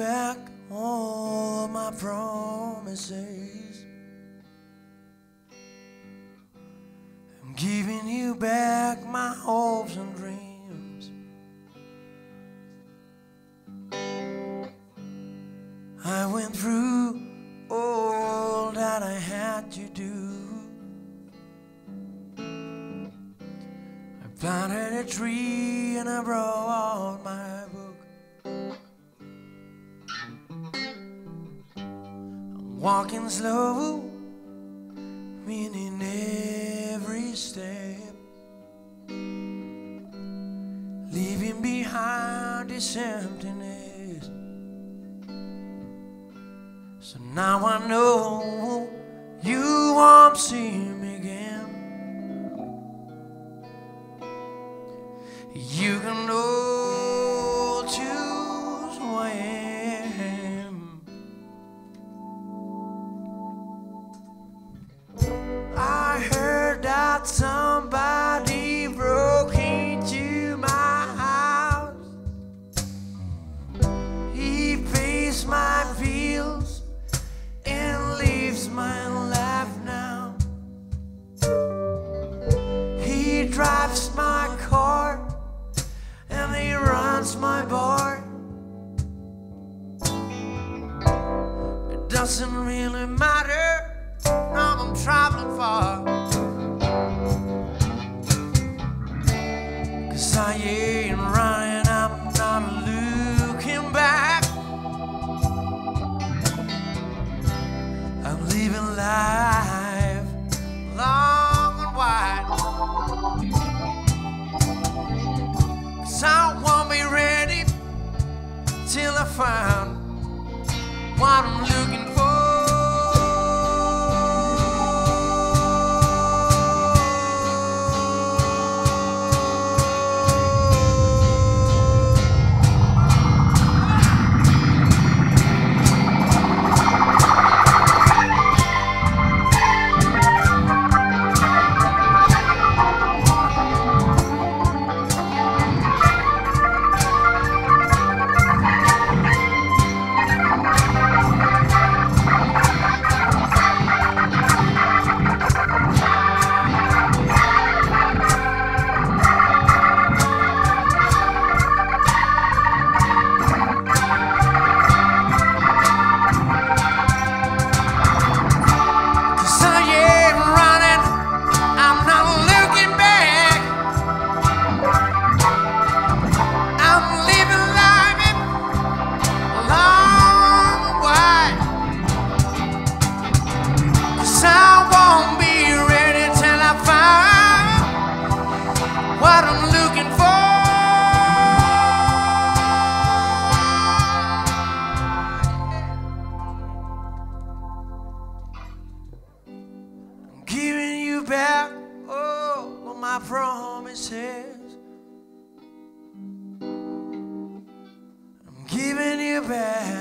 back all my promises. I'm giving you back my hopes and dreams. I went through all that I had to do. I planted a tree and I brought my book. Walking slow, meaning every step, leaving behind this emptiness. So now I know you won't see me again. You that somebody broke into my house. He pays my bills and leaves my life now. He drives my car and he runs my bar. It doesn't really matter. Now I'm traveling far. Cause I ain't running, I'm not looking back. I'm living life long and wide. Cause I won't be ready till I find what I'm looking for. Back oh, all of my promises. I'm giving you back